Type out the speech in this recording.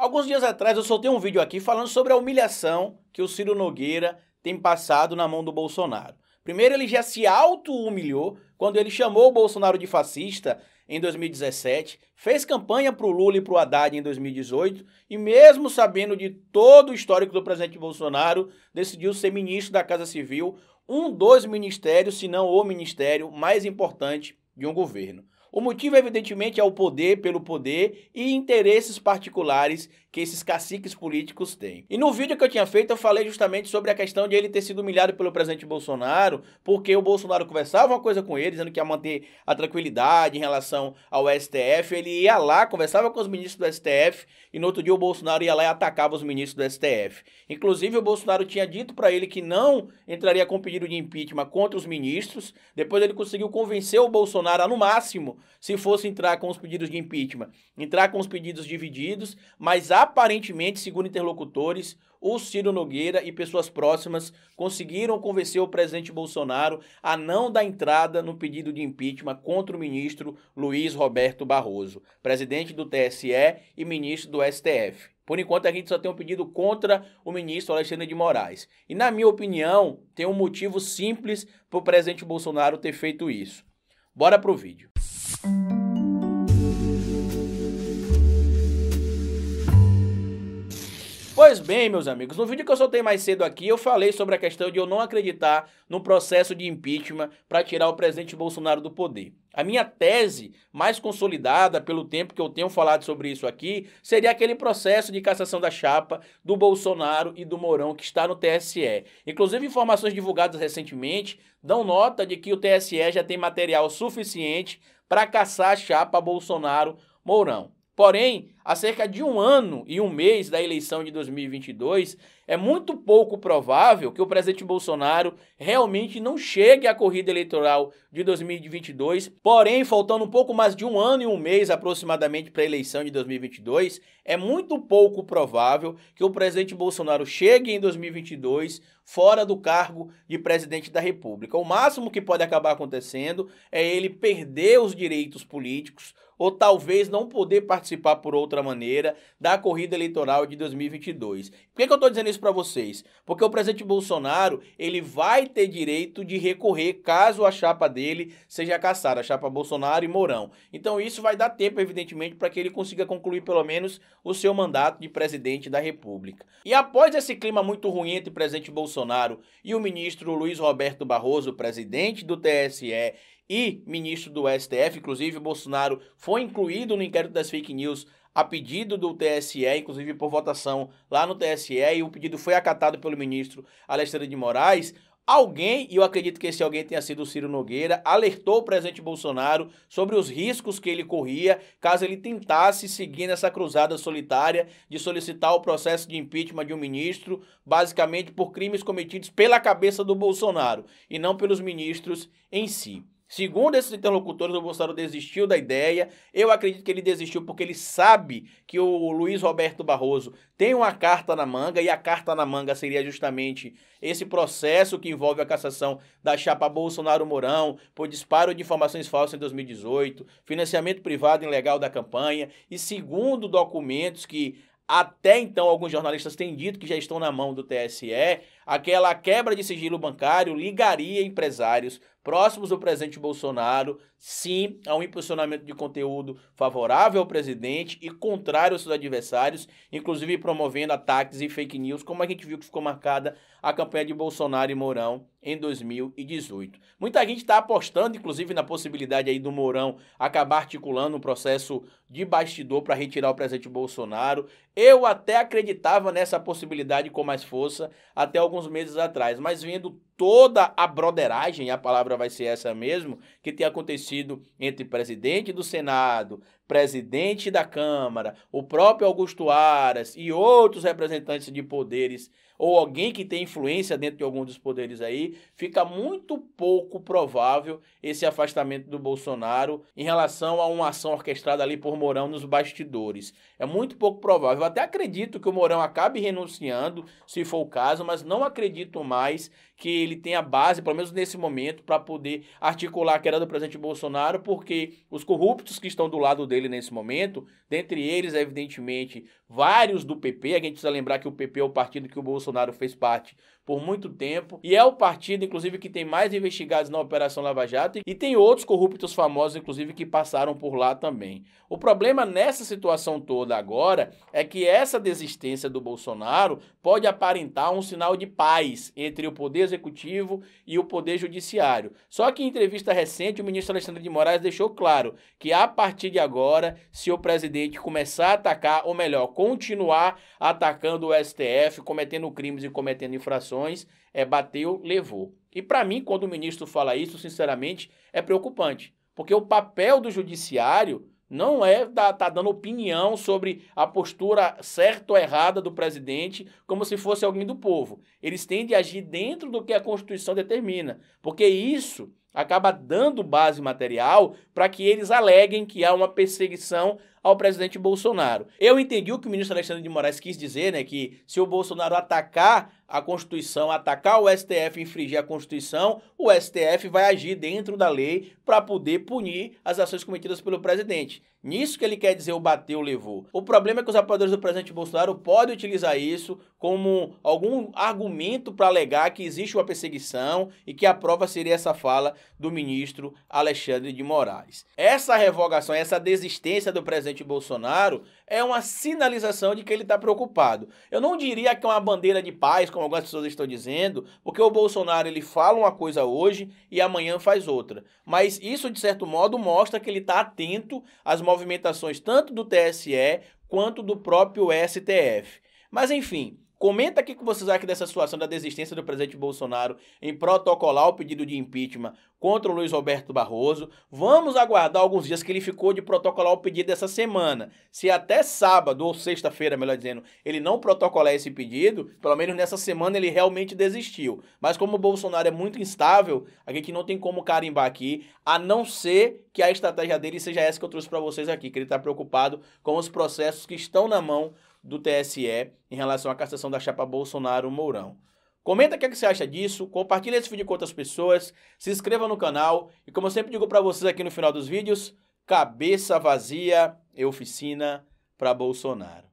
Alguns dias atrás eu soltei um vídeo aqui falando sobre a humilhação que o Ciro Nogueira tem passado na mão do Bolsonaro. Primeiro, ele já se auto-humilhou quando ele chamou o Bolsonaro de fascista em 2017, fez campanha para o Lula e para o Haddad em 2018 e, mesmo sabendo de todo o histórico do presidente Bolsonaro, decidiu ser ministro da Casa Civil, um dos ministérios, se não o ministério mais importante de um governo. O motivo, evidentemente, é o poder pelo poder e interesses particulares que esses caciques políticos têm. E no vídeo que eu tinha feito, eu falei justamente sobre a questão de ele ter sido humilhado pelo presidente Bolsonaro, porque o Bolsonaro conversava uma coisa com ele, dizendo que ia manter a tranquilidade em relação ao STF. Ele ia lá, conversava com os ministros do STF, e no outro dia o Bolsonaro ia lá e atacava os ministros do STF. Inclusive, o Bolsonaro tinha dito para ele que não entraria com pedido de impeachment contra os ministros. Depois ele conseguiu convencer o Bolsonaro a, no máximo, se fosse entrar com os pedidos de impeachment, entrar com os pedidos divididos, mas aparentemente, segundo interlocutores, o Ciro Nogueira e pessoas próximas conseguiram convencer o presidente Bolsonaro a não dar entrada no pedido de impeachment contra o ministro Luiz Roberto Barroso, presidente do TSE e ministro do STF. Por enquanto, a gente só tem um pedido contra o ministro Alexandre de Moraes. E, na minha opinião, tem um motivo simples para o presidente Bolsonaro ter feito isso. Bora pro vídeo. Thank you. Pois bem, meus amigos, no vídeo que eu soltei mais cedo aqui, eu falei sobre a questão de eu não acreditar no processo de impeachment para tirar o presidente Bolsonaro do poder. A minha tese mais consolidada pelo tempo que eu tenho falado sobre isso aqui seria aquele processo de cassação da chapa do Bolsonaro e do Mourão que está no TSE. Inclusive, informações divulgadas recentemente dão nota de que o TSE já tem material suficiente para caçar a chapa Bolsonaro-Mourão. Porém, há cerca de um ano e um mês da eleição de 2022, é muito pouco provável que o presidente Bolsonaro realmente não chegue à corrida eleitoral de 2022. Porém, faltando um pouco mais de um ano e um mês aproximadamente para a eleição de 2022, é muito pouco provável que o presidente Bolsonaro chegue em 2022 fora do cargo de presidente da República. O máximo que pode acabar acontecendo é ele perder os direitos políticos ou talvez não poder participar por outra maneira da corrida eleitoral de 2022. Por que, que eu estou dizendo isso para vocês? Porque o presidente Bolsonaro ele vai ter direito de recorrer caso a chapa dele seja caçada, a chapa Bolsonaro e Mourão. Então isso vai dar tempo, evidentemente, para que ele consiga concluir pelo menos o seu mandato de presidente da República. E após esse clima muito ruim entre o presidente Bolsonaro e o ministro Luiz Roberto Barroso, presidente do TSE, e ministro do STF, inclusive Bolsonaro foi incluído no inquérito das fake news a pedido do TSE, inclusive por votação lá no TSE, e o pedido foi acatado pelo ministro Alexandre de Moraes. Alguém, e eu acredito que esse alguém tenha sido o Ciro Nogueira, alertou o presidente Bolsonaro sobre os riscos que ele corria caso ele tentasse seguir nessa cruzada solitária de solicitar o processo de impeachment de um ministro, basicamente por crimes cometidos pela cabeça do Bolsonaro e não pelos ministros em si. Segundo esses interlocutores, o Bolsonaro desistiu da ideia. Eu acredito que ele desistiu porque ele sabe que o Luiz Roberto Barroso tem uma carta na manga e a carta na manga seria justamente esse processo que envolve a cassação da chapa Bolsonaro-Mourão por disparo de informações falsas em 2018, financiamento privado ilegal da campanha e segundo documentos que até então alguns jornalistas têm dito que já estão na mão do TSE, aquela quebra de sigilo bancário ligaria empresários próximos do presidente Bolsonaro, sim, a um impulsionamento de conteúdo favorável ao presidente e contrário aos seus adversários, inclusive promovendo ataques e fake news, como a gente viu que ficou marcada a campanha de Bolsonaro e Mourão em 2018. Muita gente está apostando, inclusive, na possibilidade aí do Mourão acabar articulando um processo de bastidor para retirar o presidente Bolsonaro. Eu até acreditava nessa possibilidade com mais força até alguns meses atrás, mas vendo toda a broderagem, a palavra vai ser essa mesmo, que tem acontecido entre presidente do Senado, presidente da Câmara, o próprio Augusto Aras e outros representantes de poderes ou alguém que tem influência dentro de algum dos poderes aí, fica muito pouco provável esse afastamento do Bolsonaro em relação a uma ação orquestrada ali por Mourão nos bastidores. É muito pouco provável. Eu até acredito que o Mourão acabe renunciando, se for o caso, mas não acredito mais que ele tenha base, pelo menos nesse momento, para poder articular a queda do presidente Bolsonaro, porque os corruptos que estão do lado dele ele nesse momento, dentre eles, evidentemente, vários do PP. A gente precisa lembrar que o PP é o partido que o Bolsonaro fez parte por muito tempo e é o partido, inclusive, que tem mais investigados na Operação Lava Jato e tem outros corruptos famosos, inclusive, que passaram por lá também. O problema nessa situação toda agora é que essa desistência do Bolsonaro pode aparentar um sinal de paz entre o Poder Executivo e o Poder Judiciário. Só que em entrevista recente, o ministro Alexandre de Moraes deixou claro que a partir de agora, se o presidente começar a atacar, ou melhor, continuar atacando o STF, cometendo crimes e cometendo infrações, é bateu, levou. E para mim, quando o ministro fala isso, sinceramente, é preocupante, porque o papel do judiciário não é estar tá dando opinião sobre a postura certa ou errada do presidente, como se fosse alguém do povo. Eles têm de agir dentro do que a Constituição determina, porque isso acaba dando base material para que eles aleguem que há uma perseguição ao presidente Bolsonaro. Eu entendi o que o ministro Alexandre de Moraes quis dizer, né, que se o Bolsonaro atacar a Constituição, atacar o STF, infringir a Constituição, o STF vai agir dentro da lei para poder punir as ações cometidas pelo presidente. Nisso que ele quer dizer o bateu, levou. O problema é que os apoiadores do presidente Bolsonaro podem utilizar isso como algum argumento para alegar que existe uma perseguição e que a prova seria essa fala do ministro Alexandre de Moraes. Essa revogação, essa desistência do presidente Bolsonaro é uma sinalização de que ele está preocupado. Eu não diria que é uma bandeira de paz, como algumas pessoas estão dizendo, porque o Bolsonaro ele fala uma coisa hoje e amanhã faz outra. Mas isso, de certo modo, mostra que ele está atento às movimentações tanto do TSE quanto do próprio STF. Mas enfim, Comenta aqui o que vocês acham dessa situação da desistência do presidente Bolsonaro em protocolar o pedido de impeachment contra o Luiz Roberto Barroso. Vamos aguardar alguns dias que ele ficou de protocolar o pedido dessa semana. Se até sábado ou sexta-feira, melhor dizendo, ele não protocolar esse pedido, pelo menos nessa semana ele realmente desistiu. Mas como o Bolsonaro é muito instável, a gente não tem como carimbar aqui, a não ser que a estratégia dele seja essa que eu trouxe para vocês aqui, que ele está preocupado com os processos que estão na mão do TSE em relação à cassação da chapa Bolsonaro-Mourão. Comenta o que, é que você acha disso, compartilha esse vídeo com outras pessoas, se inscreva no canal e como eu sempre digo para vocês aqui no final dos vídeos, cabeça vazia é oficina para Bolsonaro.